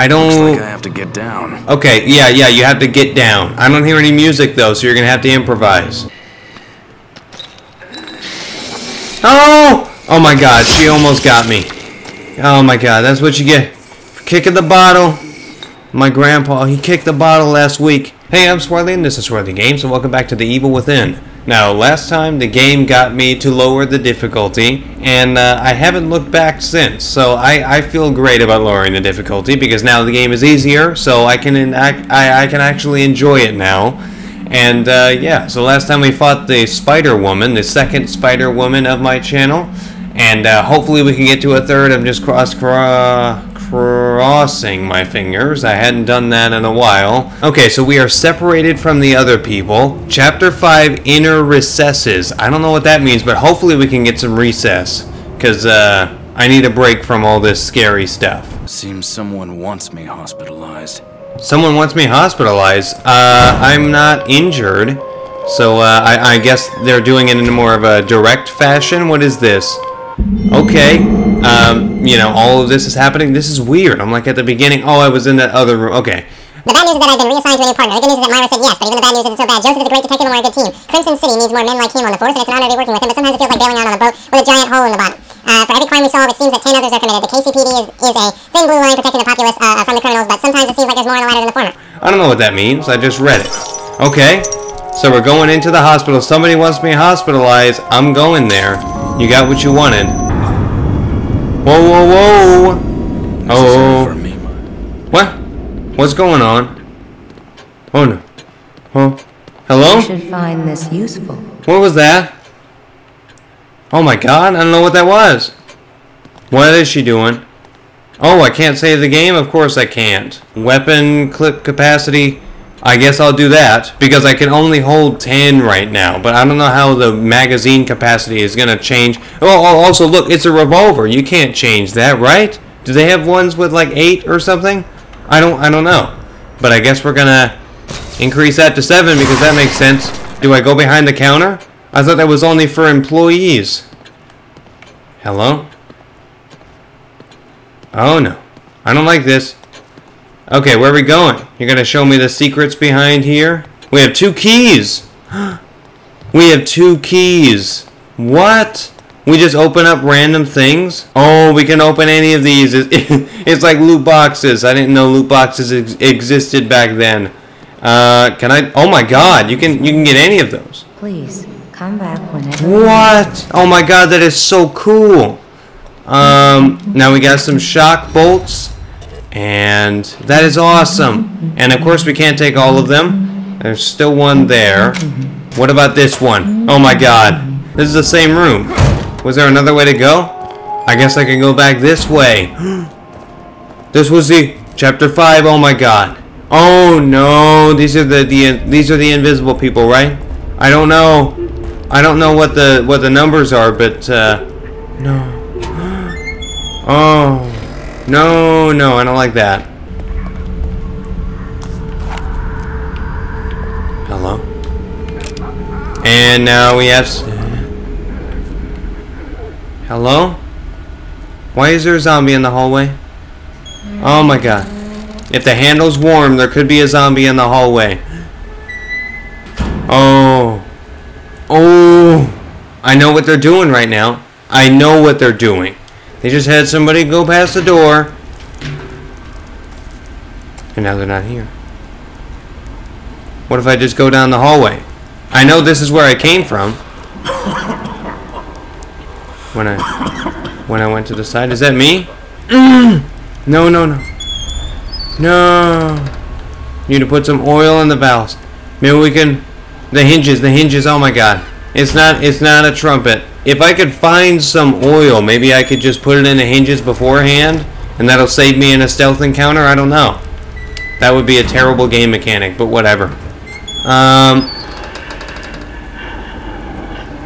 I don't. like I have to get down. Okay, yeah, yeah, you have to get down. I don't hear any music though, so you're gonna have to improvise. Oh! Oh my god, she almost got me. Oh my god, that's what you get kicking the bottle. My grandpa, he kicked the bottle last week. Hey, I'm Swarley, and this is Swarley Games, and welcome back to The Evil Within. Now, last time the game got me to lower the difficulty, and uh, I haven't looked back since. So I, I feel great about lowering the difficulty because now the game is easier, so I can enact, I, I can actually enjoy it now. And uh, yeah, so last time we fought the Spider Woman, the second Spider Woman of my channel, and uh, hopefully we can get to a third. I'm just cross cro- crossing my fingers. I hadn't done that in a while. Okay, so we are separated from the other people. Chapter 5 Inner Recesses. I don't know what that means, but hopefully we can get some recess. Because uh, I need a break from all this scary stuff. Seems someone wants me hospitalized. Someone wants me hospitalized. Uh, I'm not injured. So uh, I, I guess they're doing it in a more of a direct fashion. What is this? Okay. Um, you know, all of this is happening. This is weird. I'm like at the beginning. Oh, I was in that other room. Okay. The bad news is that I've been reassigned to a new partner. The good news is that Myra said yes, but even the bad news isn't so bad. Joseph is a great detective and we're a good team. Krimson City needs more men like him on the force, and it's an honor to be working with him, but sometimes it feels like bailing out on a boat with a giant hole in the bottom. Uh, for every crime we solve, it seems that 10 others are committed. The KCPD is, is a thin blue line protecting the populace uh, from the criminals, but sometimes it seems like there's more on the latter than the former. I don't know what that means. I just read it. Okay. So we're going into the hospital. Somebody wants me hospitalized. I'm going there. You got what you wanted. Whoa, whoa, whoa. Oh. What? What's going on? Oh no. Oh. Hello? You should find this useful. What was that? Oh my god, I don't know what that was. What is she doing? Oh, I can't save the game? Of course I can't. Weapon clip capacity. I guess I'll do that because I can only hold 10 right now, but I don't know how the magazine capacity is going to change. Oh, oh, also look, it's a revolver. You can't change that, right? Do they have ones with like 8 or something? I don't I don't know. But I guess we're going to increase that to 7 because that makes sense. Do I go behind the counter? I thought that was only for employees. Hello? Oh no. I don't like this. Okay, where are we going? You're gonna show me the secrets behind here? We have two keys! we have two keys! What? We just open up random things? Oh, we can open any of these. It's, it's like loot boxes. I didn't know loot boxes ex- existed back then. Uh, can I? Oh my god, you can you can get any of those. Please, come back whenever. What? Oh my god, that is so cool. Um, now we got some shock bolts. And that is awesome. And of course we can't take all of them. There's still one there. What about this one? Oh my god. This is the same room. Was there another way to go? I guess I can go back this way. This was the chapter 5. Oh my god. Oh no. These are the, the these are the invisible people, right? I don't know. I don't know what the what the numbers are, but uh no. Oh. No, no, I don't like that. Hello? And now we have... Hello? Why is there a zombie in the hallway? Oh my god. If the handle's warm, there could be a zombie in the hallway. Oh. Oh. I know what they're doing right now. I know what they're doing. They just had somebody go past the door. And now they're not here. What if I just go down the hallway? I know this is where I came from. When I when I went to the side. Is that me? No, no, no. No. Need to put some oil in the valves. Maybe we can the hinges, the hinges, oh my god. It's not it's not a trumpet. If I could find some oil, maybe I could just put it in the hinges beforehand and that'll save me in a stealth encounter. I don't know. That would be a terrible game mechanic, but whatever. Um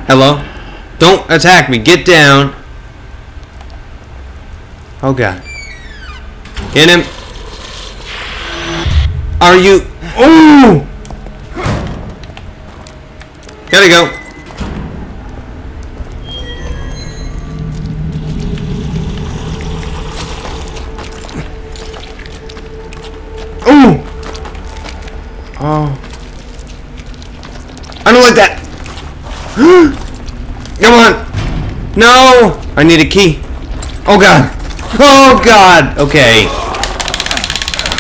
Hello? Don't attack me. Get down. Oh god. Hit him. Are you Ooh! Gotta go. No! I need a key. Oh god! Oh god! Okay.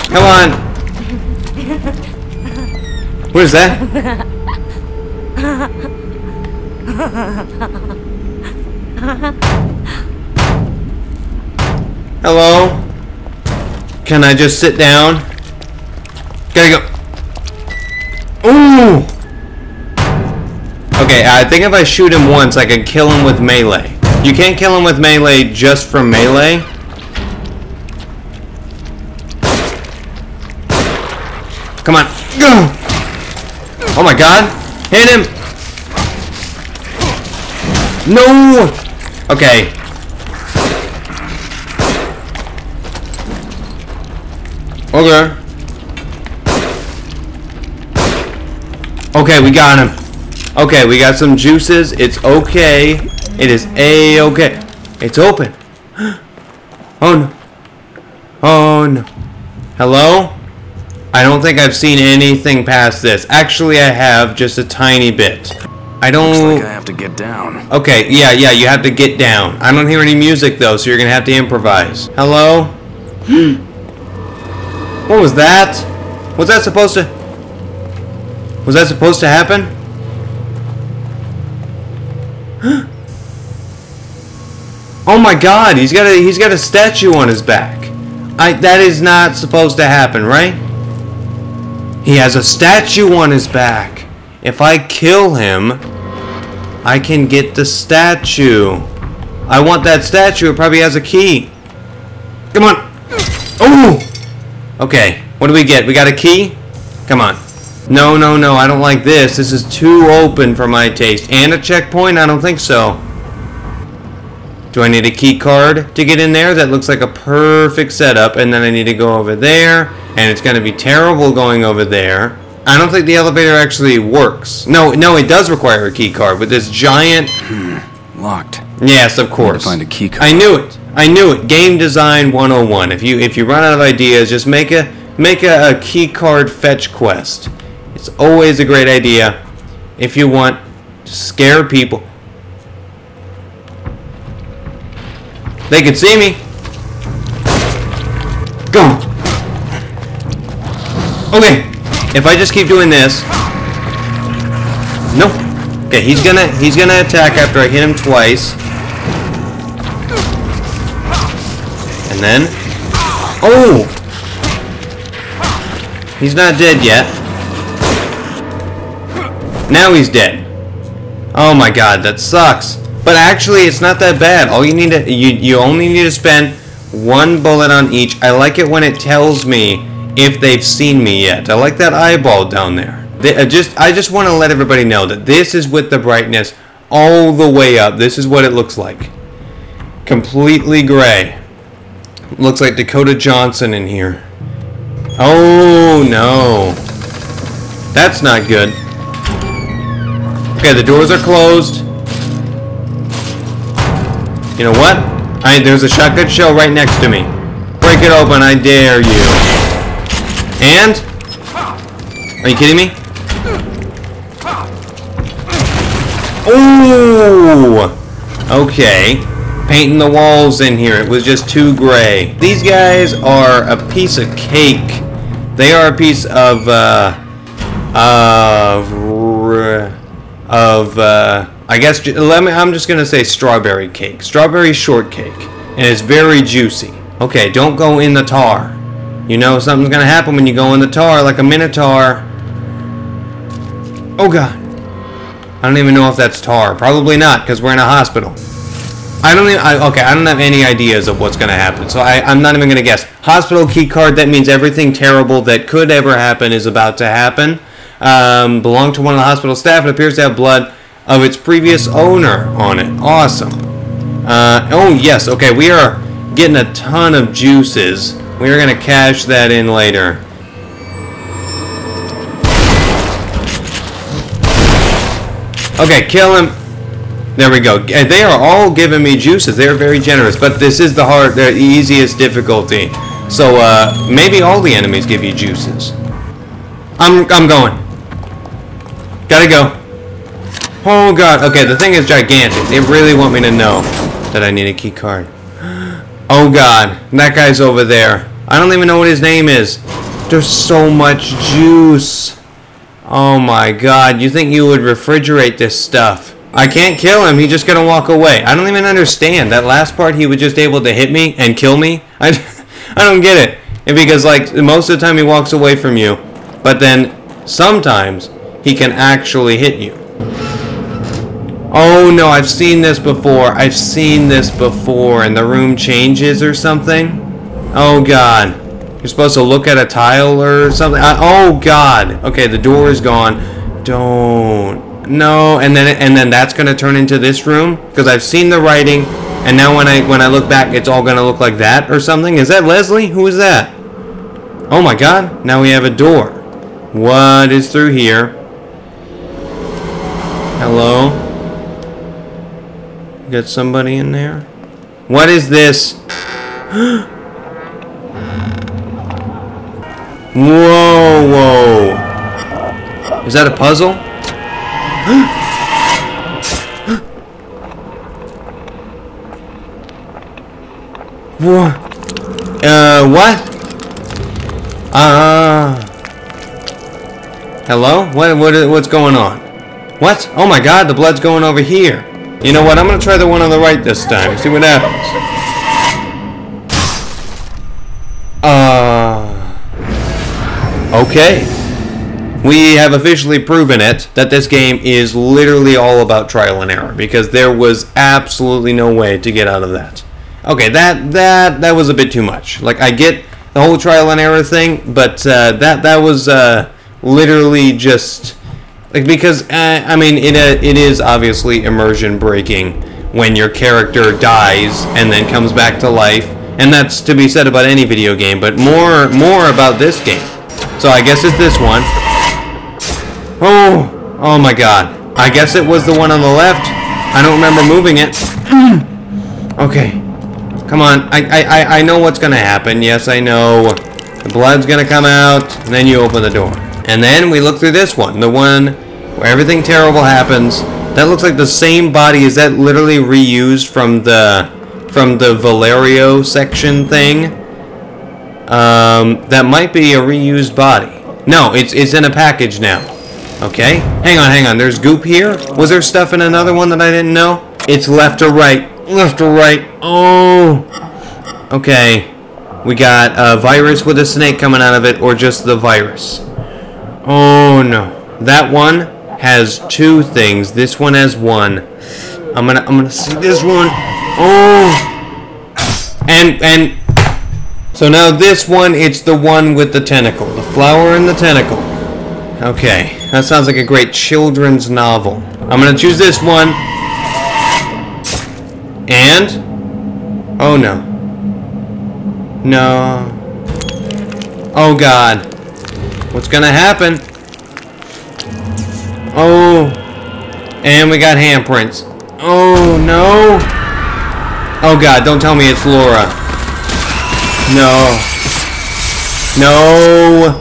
Come on! What is that? Hello? Can I just sit down? Gotta go. Ooh! Okay, I think if I shoot him once, I can kill him with melee. You can't kill him with melee just from melee. Come on. Oh my god. Hit him! No! Okay. Okay. Okay, we got him. Okay, we got some juices. It's okay. It is a-okay. It's open. Oh no. Oh no. Hello? I don't think I've seen anything past this. Actually, I have just a tiny bit. I don't... like I have to get down. Okay, yeah, yeah, you have to get down. I don't hear any music though, so you're gonna have to improvise. Hello? what was that? Was that supposed to... Was that supposed to happen? oh my god, he's got a he's got a statue on his back. I that is not supposed to happen, right? He has a statue on his back. If I kill him, I can get the statue. I want that statue. It probably has a key. Come on. Oh! Okay. What do we get? We got a key? Come on. No, no, no. I don't like this. This is too open for my taste. And a checkpoint? I don't think so. Do I need a key card to get in there? That looks like a perfect setup. And then I need to go over there. And it's going to be terrible going over there. I don't think the elevator actually works. No, no, it does require a key card. But this giant... Hmm. Locked. Yes, of course. find a key card. I knew it. I knew it. Game design 101. If you if you run out of ideas, just make a make a, a key card fetch quest. It's always a great idea if you want to scare people. They can see me. Go. Okay. If I just keep doing this. No. Okay, he's gonna he's gonna attack after I hit him twice. And then Oh! He's not dead yet. Now he's dead. Oh my god, that sucks. But actually it's not that bad. All you need to you you only need to spend one bullet on each. I like it when it tells me if they've seen me yet. I like that eyeball down there. They, I just I just want to let everybody know that this is with the brightness all the way up. This is what it looks like. Completely gray. Looks like Dakota Johnson in here. Oh no. That's not good. Okay, the doors are closed. You know what? I there's a shotgun shell right next to me. Break it open, I dare you. And? Are you kidding me? Ooh! Okay. Painting the walls in here. It was just too gray. These guys are a piece of cake. They are a piece of, uh, of, of, uh, I guess, let me, I'm just gonna say strawberry cake. Strawberry shortcake. And it's very juicy. Okay, don't go in the tar. You know something's gonna happen when you go in the tar like a minotaur. Oh god. I don't even know if that's tar. Probably not, because we're in a hospital. I don't even, I, okay, I don't have any ideas of what's going to happen, so I, I'm not even going to guess. Hospital key card, that means everything terrible that could ever happen is about to happen. Um, belonged to one of the hospital staff. It appears to have blood of its previous owner on it. Awesome. Uh, oh, yes, okay, we are getting a ton of juices. We are going to cash that in later. Okay, kill him. There we go. They are all giving me juices. They are very generous, but this is the hard, the easiest difficulty. So, uh, maybe all the enemies give you juices. I'm, I'm going. Gotta go. Oh god. Okay, the thing is gigantic. They really want me to know that I need a key card. Oh god. That guy's over there. I don't even know what his name is. There's so much juice. Oh my god. You think you would refrigerate this stuff? I can't kill him. He's just gonna walk away. I don't even understand. That last part, he was just able to hit me and kill me. I, I don't get it. And because, like, most of the time he walks away from you. But then, sometimes, he can actually hit you. Oh no, I've seen this before. I've seen this before, and the room changes or something. Oh god. You're supposed to look at a tile or something. Uh, oh god. Okay, the door is gone. Don't. No, and then and then that's gonna turn into this room because I've seen the writing, and now when I when I look back, it's all gonna look like that or something. Is that Leslie? Who is that? Oh my god. Now we have a door. What is through here? Hello? Got somebody in there? What is this? whoa, whoa. Is that a puzzle? what? Uh, what? Ah. Uh, hello? What, what, what's going on? What? Oh my god, the blood's going over here. You know what? I'm to try the one on the right this time. See what happens. Uh... Okay. We have officially proven it that this game is literally all about trial and error because there was absolutely no way to get out of that. Okay, that that that was a bit too much. Like I get the whole trial and error thing, but uh, that that was uh, literally just like because uh, I mean it uh, it is obviously immersion breaking when your character dies and then comes back to life, and that's to be said about any video game, but more more about this game. So I guess it's this one. Oh, oh my God! I guess it was the one on the left. I don't remember moving it. okay, come on. I I I know what's gonna happen. Yes, I know. The blood's gonna come out, and then you open the door. And then we look through this one, the one everything terrible happens. That looks like the same body. Is that literally reused from the from the Valerio section thing? Um, that might be a reused body. No, it's it's in a package now. Okay, hang on, hang on. There's goop here. Was there stuff in another one that I didn't know? It's left or right, left or right. Oh, okay. We got a virus with a snake coming out of it, or just the virus. Oh no, that one has two things. This one has one. I'm gonna I'm gonna see this one. Oh, and and so now this one, it's the one with the tentacle, the flower and the tentacle. Okay, that sounds like a great children's novel. I'm gonna choose this one. And oh no, no. Oh God, what's gonna happen? Oh. And we got handprints. Oh, no. Oh, God. Don't tell me it's Laura. No. No.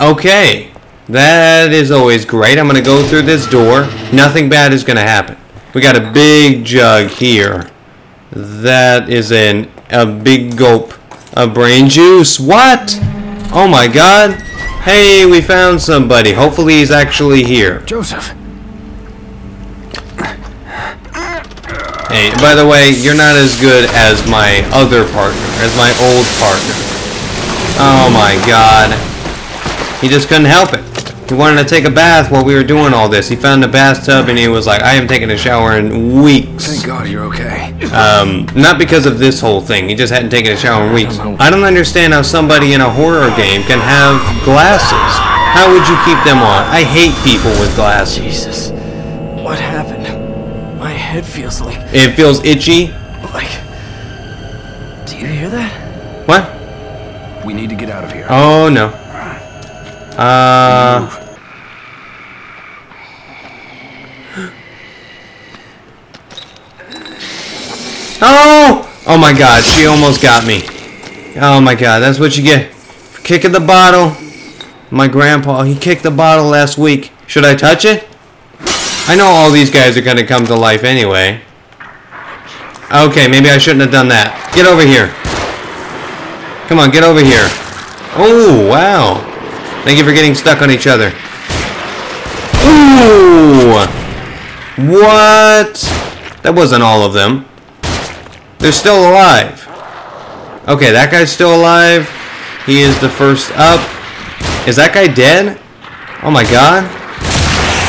Okay. That is always great. I'm going to go through this door. Nothing bad is going to happen. We got a big jug here. That is an, a big gulp of brain juice. What? Oh, my God. Hey, we found somebody. Hopefully he's actually here. Joseph. Hey, by the way, you're not as good as my other partner, as my old partner. Oh my god. He just couldn't help it. He wanted to take a bath while we were doing all this. He found a bathtub and he was like, I haven't taken a shower in weeks. Thank God you're okay. Um, not because of this whole thing. He just hadn't taken a shower in weeks. I don't understand how somebody in a horror game can have glasses. How would you keep them on? I hate people with glasses. Jesus. What happened? My head feels like. It feels itchy. like. Do you hear that? What? We need to get out of here. Oh no. Uh. Oh! Oh my god, she almost got me. Oh my god, that's what you get kicking the bottle. My grandpa, he kicked the bottle last week. Should I touch it? I know all these guys are gonna come to life anyway. Okay, maybe I shouldn't have done that. Get over here. Come on, get over here. Oh, wow. Thank you for getting stuck on each other. Ooh! What? That wasn't all of them. They're still alive. Okay, that guy's still alive. He is the first up. Is that guy dead? Oh my god.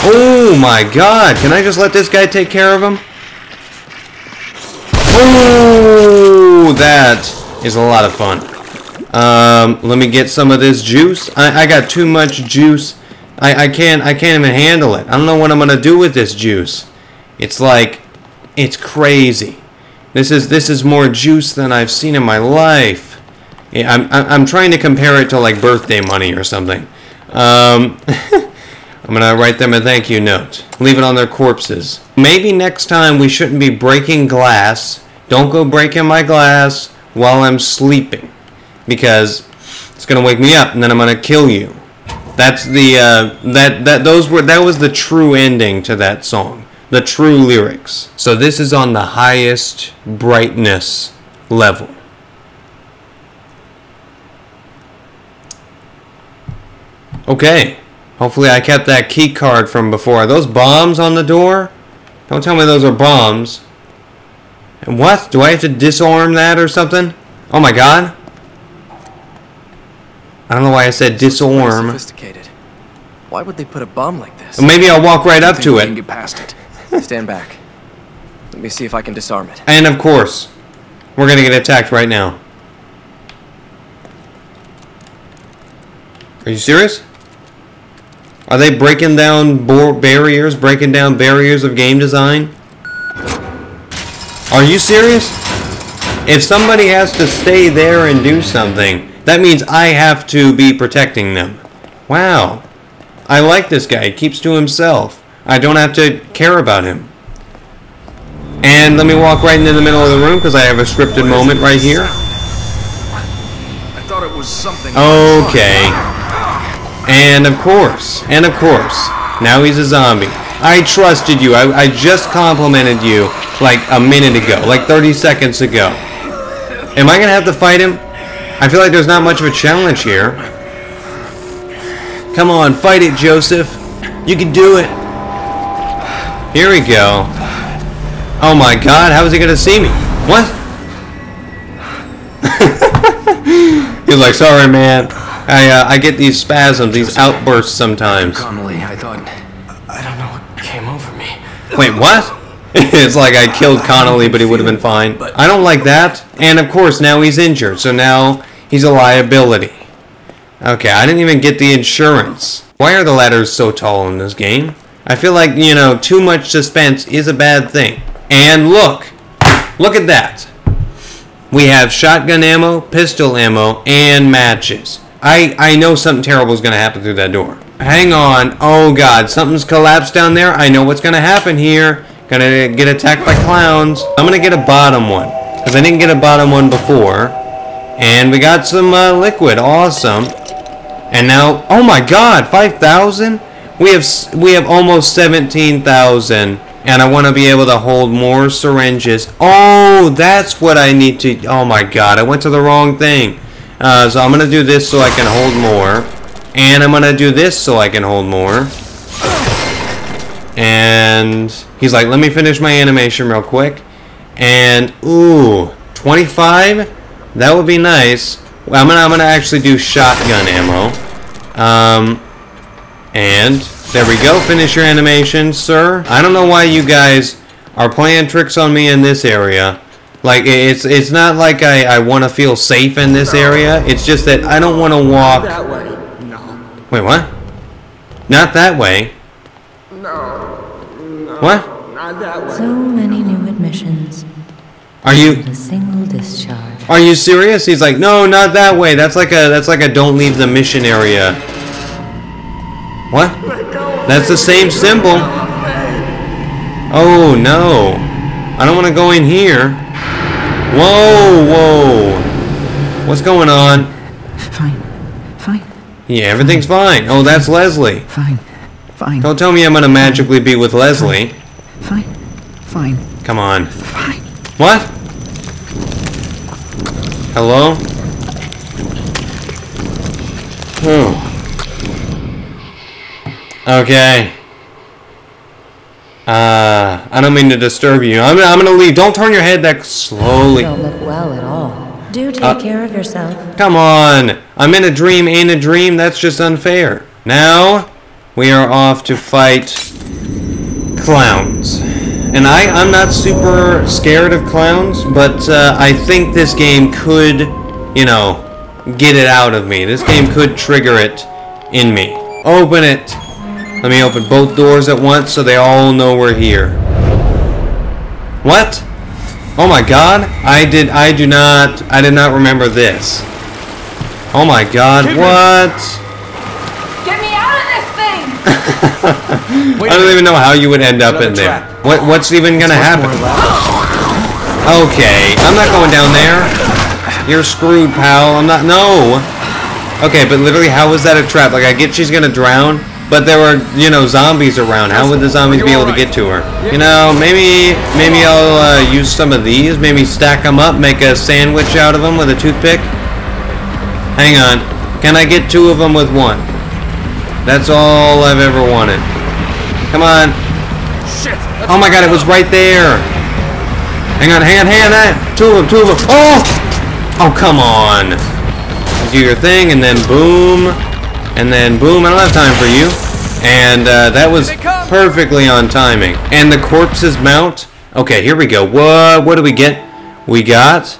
Oh my god. Can I just let this guy take care of him? Oh, that is a lot of fun. Um, let me get some of this juice. I, I got too much juice. I, I can't I can't even handle it. I don't know what I'm gonna do with this juice. It's like it's crazy. This is this is more juice than I've seen in my life. Yeah, I'm I'm trying to compare it to like birthday money or something. Um, I'm gonna write them a thank you note. Leave it on their corpses. Maybe next time we shouldn't be breaking glass. Don't go breaking my glass while I'm sleeping, because it's gonna wake me up and then I'm gonna kill you. That's the uh, that that those were that was the true ending to that song. The true lyrics. So this is on the highest brightness level. Okay. Hopefully I kept that key card from before. Are those bombs on the door? Don't tell me those are bombs. And what? Do I have to disarm that or something? Oh my god. I don't know why I said disarm. Sophisticated. Why would they put a bomb like this? Maybe I'll walk right up to it. get past it. Stand back. Let me see if I can disarm it. And of course, we're gonna get attacked right now. Are you serious? Are they breaking down barriers, breaking down barriers of game design? Are you serious? If somebody has to stay there and do something, that means I have to be protecting them. Wow. I like this guy. He keeps to himself. I don't have to care about him. And let me walk right into the middle of the room because I have a scripted moment right here. I thought it was something. Okay. And of course, and of course, now he's a zombie. I trusted you. I, I just complimented you like a minute ago, like 30 seconds ago. Am I going to have to fight him? I feel like there's not much of a challenge here. Come on, fight it, Joseph. You can do it. Here we go. Oh my god, how is he going to see me? What? He's like, sorry, man. I uh, I get these spasms, these outbursts sometimes. Connelly, I thought. I don't know what came over me. Wait, what? it's like I killed Connelly, but he would have been fine. I don't like that. And of course, now he's injured, so now he's a liability. Okay, I didn't even get the insurance. Why are the ladders so tall in this game? I feel like, you know, too much suspense is a bad thing. And look! Look at that! We have shotgun ammo, pistol ammo, and matches. I, I know something terrible is going to happen through that door. Hang on. Oh god, something's collapsed down there. I know what's going to happen here. Gonna get attacked by clowns. I'm going to get a bottom one. Because I didn't get a bottom one before. And we got some uh, liquid. Awesome. And now, oh my god, 5,000? We have we have almost 17,000 and I want to be able to hold more syringes. Oh, that's what I need to Oh my god, I went to the wrong thing. Uh, so I'm going to do this so I can hold more and I'm going to do this so I can hold more. And he's like, "Let me finish my animation real quick." And ooh, 25? That would be nice. Well, I'm gonna I'm gonna actually do shotgun ammo. Um, and there we go. Finish your animation, sir. I don't know why you guys are playing tricks on me in this area. Like it's it's not like I I want to feel safe in this area. It's just that I don't want to walk. That way. No. Wait, what? Not that way. No. No. What? Not that way. So many new admissions. Are you A single discharge. Are you serious? He's like, no, not that way. That's like a that's like a don't leave the mission area. What? That's the same symbol. Oh no. I don't want to go in here. Whoa, whoa. What's going on? Fine. Fine. Yeah, everything's fine. Oh, that's Leslie. Fine. Fine. Don't tell me I'm gonna magically be with Leslie. Fine. Fine. Come on. Fine. What? Hello? Hmm. Okay. Uh, I don't mean to disturb you. I'm, I'm gonna leave. Don't turn your head that slowly. You don't look well at all. Do take Uh, care of yourself. Come on. I'm in a dream, ain't a dream. That's just unfair. Now, we are off to fight clowns. And I, I'm not super scared of clowns, but uh, I think this game could, you know, get it out of me. This game could trigger it in me. Open it. Let me open both doors at once so they all know we're here. What? Oh my god. I did I do not I did not remember this. Oh my god, what? Get me out of this thing! Wait I don't even know how you would end up Another in there. trap. What what's even gonna happen? Okay, I'm not going down there. You're screwed, pal. I'm not no. Okay, but literally how was that a trap? Like I get she's gonna drown, but there were, you know, zombies around. How would the zombies be able to get to her? You know, maybe maybe I'll uh, use some of these, maybe stack them up, make a sandwich out of them with a toothpick. Hang on. Can I get two of them with one? That's all I've ever wanted. Come on. Shit. Oh my god, it was right there. Hang on, hang on, hang on. That. Two of them, two of them. Oh! Oh, come on. Do your thing, and then boom. And then boom. I don't have time for you. And uh, that was perfectly on timing. And the corpses mount. Okay, here we go. What, what do we get? We got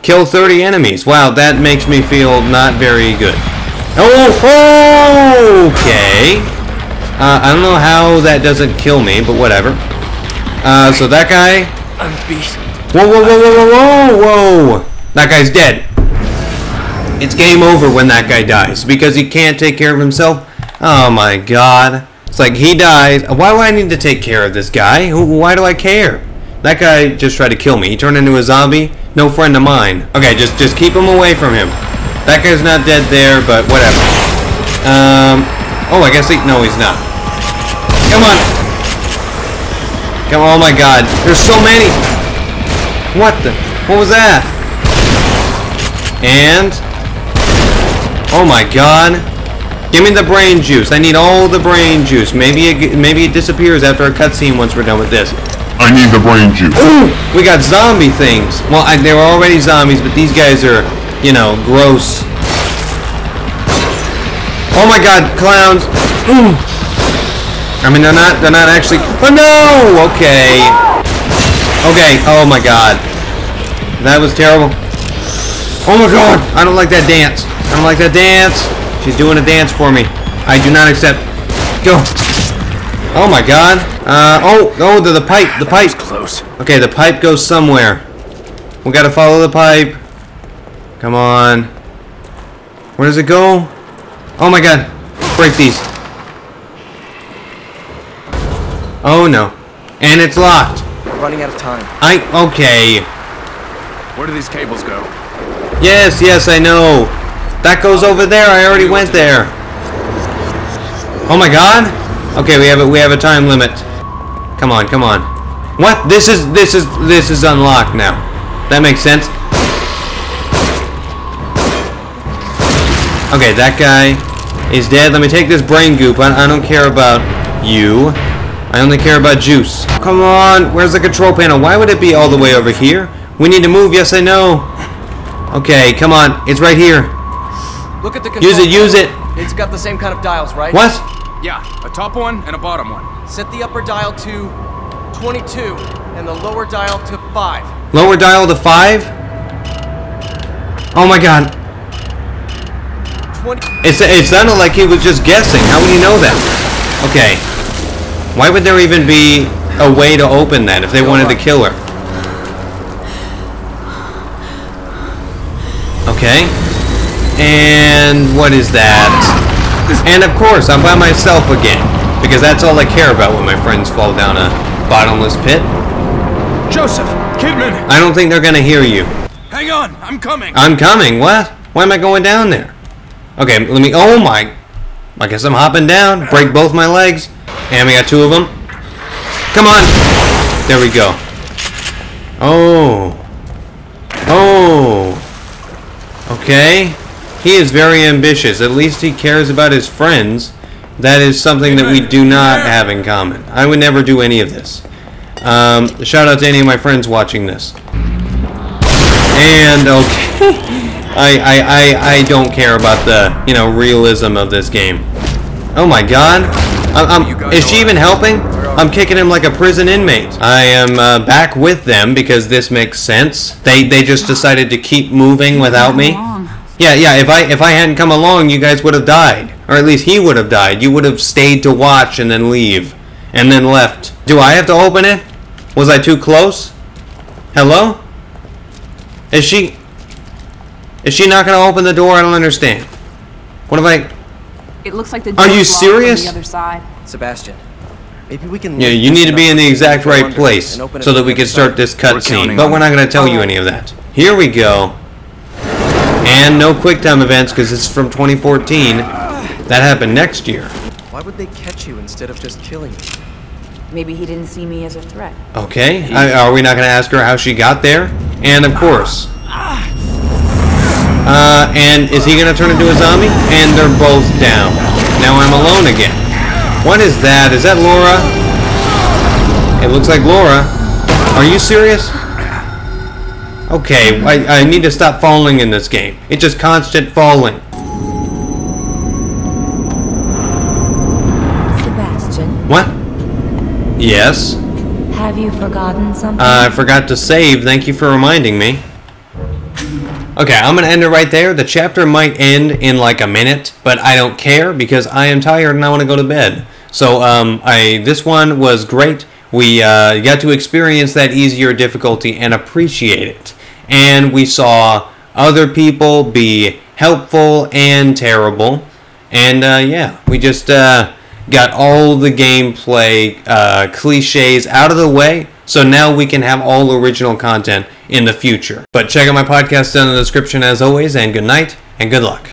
kill 30 enemies. Wow, that makes me feel not very good. Oh, okay. Uh, I don't know how that doesn't kill me, but whatever. Uh, so that guy. I'm beat. Whoa, whoa, whoa, whoa, whoa, whoa, whoa! That guy's dead. It's game over when that guy dies because he can't take care of himself. Oh my god. It's like he dies. Why do I need to take care of this guy? Why do I care? That guy just tried to kill me. He turned into a zombie. No friend of mine. Okay, just just keep him away from him. That guy's not dead there, but whatever. Um. Oh, I guess he. No, he's not. Come on. Come on. Oh my god. There's so many. What the? What was that? And oh my god! Give me the brain juice. I need all the brain juice. Maybe it maybe it disappears after a cutscene once we're done with this. I need the brain juice. Ooh, we got zombie things. Well, I, they were already zombies, but these guys are, you know, gross. Oh my god, clowns! Ooh. I mean, they're not. They're not actually. Oh no! Okay. Okay. Oh my god. That was terrible. Oh my god! I don't like that dance. I don't like that dance. She's doing a dance for me. I do not accept. Go. Oh my god. Uh, oh, oh, the, the pipe, the pipe. Close. Okay, the pipe goes somewhere. We gotta follow the pipe. Come on. Where does it go? Oh my god. Break these. Oh no. And it's locked. We're Running out of time. I, okay. Where do these cables go? Yes, yes, I know. That goes over there. I already went there. Oh my god. Okay, we have a we have a time limit. Come on, come on. What? This is this is this is unlocked now. That makes sense. Okay, that guy is dead. Let me take this brain goop. I, I don't care about you. I only care about juice. Come on, where's the control panel? Why would it be all the way over here? We need to move, yes I know. Okay, come on, it's right here. Look at the control Use it, use it. It's got the same kind of dials, right? What? Yeah, a top one and a bottom one. Set the upper dial to 22 and the lower dial to 5. Lower dial to 5? Oh my god. 20 It's, it sounded like he was just guessing. How would he know that? Okay. Why would there even be a way to open that if they wanted to kill her? Okay. And what is that? And of course, I'm by myself again. Because that's all I care about when my friends fall down a bottomless pit. Joseph! Kidman! I don't think they're gonna hear you. Hang on, I'm coming. I'm coming. What? Why am I going down there? Okay, let me. Oh my. I guess I'm hopping down. Break both my legs. And we got two of them. Come on. There we go. Oh. Oh. Okay. He is very ambitious. At least he cares about his friends. That is something that we do not have in common. I would never do any of this. Um, shout out to any of my friends watching this. And okay, I, I I I don't care about the you know realism of this game. Oh my God, I'm, I'm, is she even helping? I'm kicking him like a prison inmate. I am uh, back with them because this makes sense. They they just decided to keep moving without me. Yeah, yeah. If I if I hadn't come along, you guys would have died, or at least he would have died. You would have stayed to watch and then leave, and then left. Do I have to open it? Was I too close? Hello? Is she? Is she not gonna open the door? I don't understand. What if I? It looks like the Are you door's locked from serious? the other side. Sebastian, maybe we can. Yeah, you need to be in the exact right place and open it so that we can start this cutscene. But we're not gonna tell you any of that. Here we go. And no QuickTime events because it's from 2014. That happened next year. Why would they catch you instead of just killing you? Maybe he didn't see me as a threat. Okay. I, are we not gonna ask her how she got there? And of course. Uh, and is he gonna turn into a zombie? And they're both down. Now I'm alone again. What is that? Is that Laura? It looks like Laura. Are you serious? Okay, I, I need to stop falling in this game. It's just constant falling. Sebastian, What? Yes. have you forgotten something? Uh, I forgot to save. Thank you for reminding me. Okay, I'm gonna end it right there. The chapter might end in like a minute, but I don't care because I am tired and I want to go to bed. So, um, I this one was great. We uh, got to experience that easier difficulty and appreciate it, and we saw other people be helpful and terrible, and uh, yeah, we just uh, got all the gameplay uh, cliches out of the way. So now we can have all original content in the future. But check out my podcast down in the description as always, and good night and good luck.